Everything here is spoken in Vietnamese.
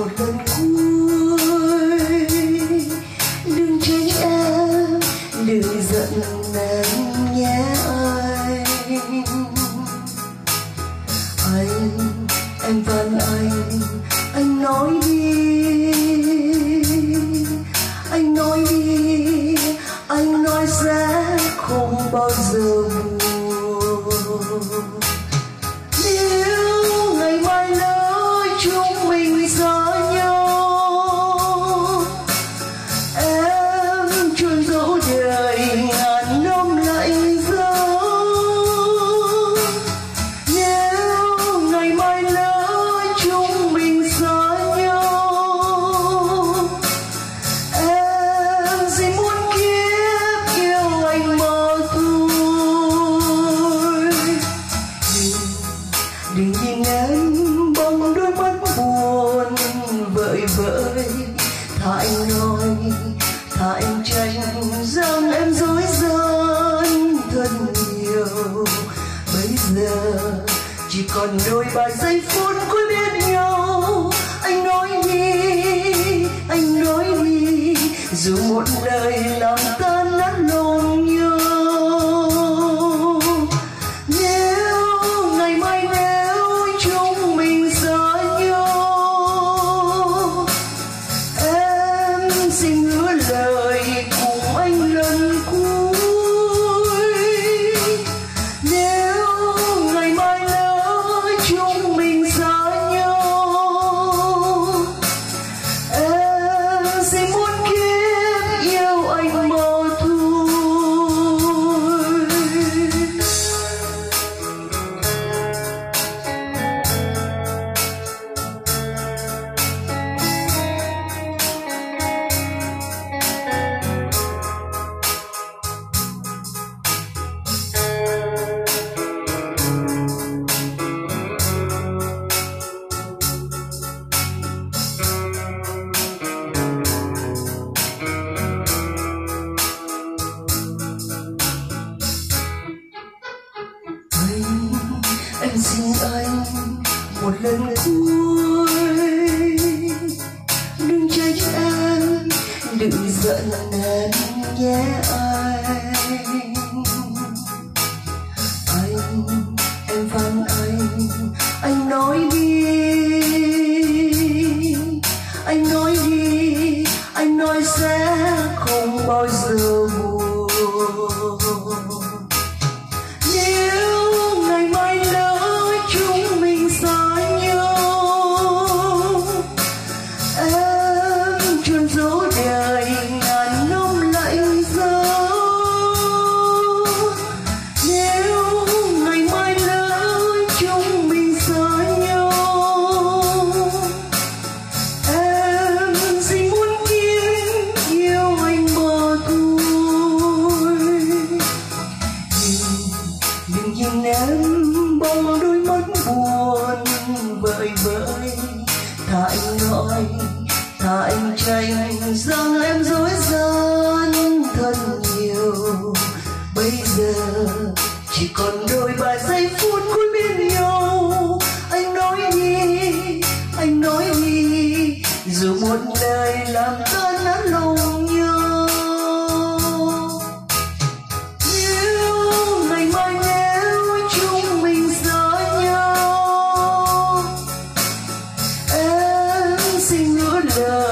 một lần cuối. Đừng trách em, đừng giận em nhé anh anh, em van anh anh nói đi. Anh nói đi, anh nói sẽ không bao giờ buồn. Nếu ngày mai lỡ chúng mình xa chỉ còn đôi ba giây phút cuối biết nhau. Anh nói đi, anh nói đi. Dù một lời làm tan nát lòng nhau nếu ngày mai nếu chúng mình xa nhau, em xin hứa lời em xin anh một lần cuối đừng trách em đừng giận em nhé anh anh em van anh anh nói đi anh nói đi anh nói sẽ không bao giờ buồn nếu thà anh nói thà anh tranh rằng em dối gian thật nhiều. Bây giờ chỉ còn đôi ba giây phút cuối xin